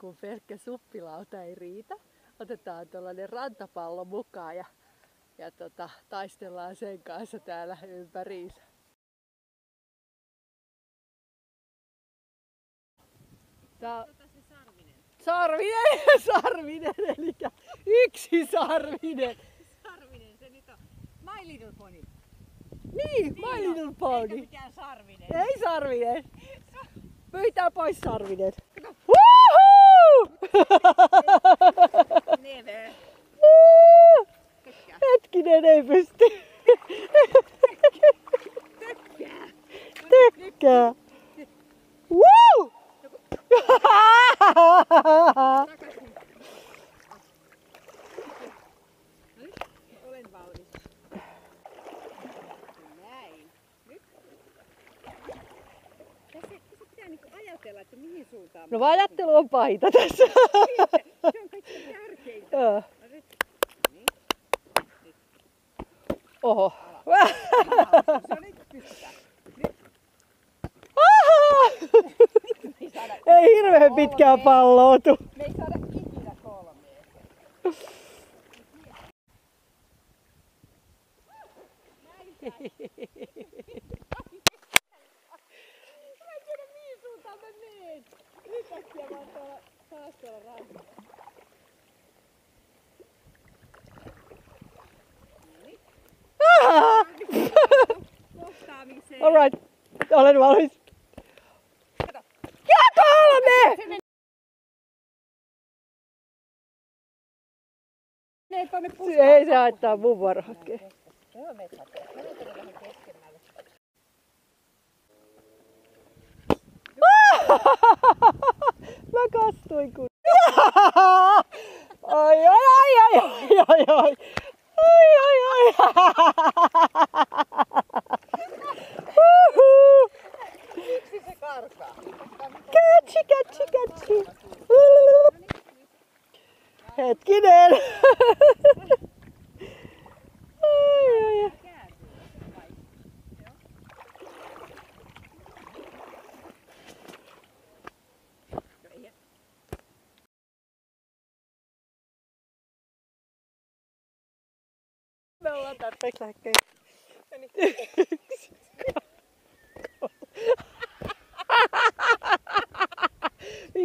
kun pelkkä suppilauta ei riitä, otetaan tuollainen rantapallo mukaan ja, ja tota, taistellaan sen kanssa täällä ympäriinsä. Tää... Sarvinen, sarvinen, eli yksi sarvinen. Sarvinen, se nyt on. My Little Pony. Niin, My Little Pony. Eikä mikään sarvinen. Ei sarvinen. Pyytää pois sarvinen. Never. Hetkinen, ei pysty. Tökkää. Tökkää. Woo! ajatella, että mihin suuntaan. No ajattelu on paita tässä. Se on kaikkein tärkeintä. Joo. No nyt. Niin. Oho. Me ei hirveän pitkään palloutu. me ei saada ikinä kolmea. Mä en tiedä mihin suuntaan menen. Yhtäkkiä oon tuolla taas tuolla rannalla. Kohtaamiseen. Alright, olen valmis. Ja kolme! Ei se haittaa mun vuoro hakee. Joo, tuonne vähän keskemmälle. Mä kastuin kun... Ai ai ai ai ai ai ai. Ai ai ai. Huhu. Miksi se karkaa? Catchi, catchi, catchi. Hetkinen. ollaan tarpeeksi lähekkäin.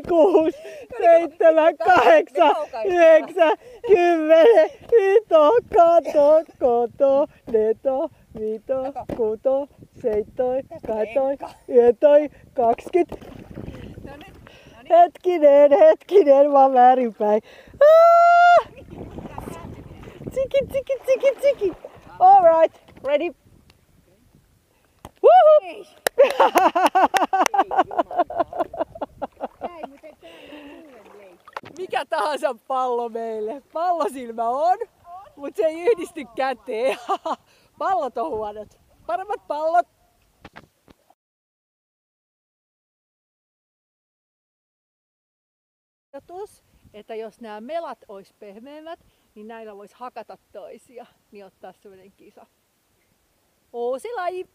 Kuusi, seitsemän, kahdeksan, yhdeksän, kymmenen, yto, kato, koto, neto, vito, kuto, seittoi, kahtoi, yötoi, kaksikymmentä. No nyt. No niin. Hetkinen, hetkinen, mä oon väärinpäin. Ah! Ei. Mikä tahansa pallo meille. Pallosilmä on, mutta se ei yhdisty käteen. Pallot on huonot. Paremmat pallot. Että jos nämä melat olisi pehmeämmät, niin näillä voisi hakata toisia, niin ottaa sellainen kisa. Uusi laji.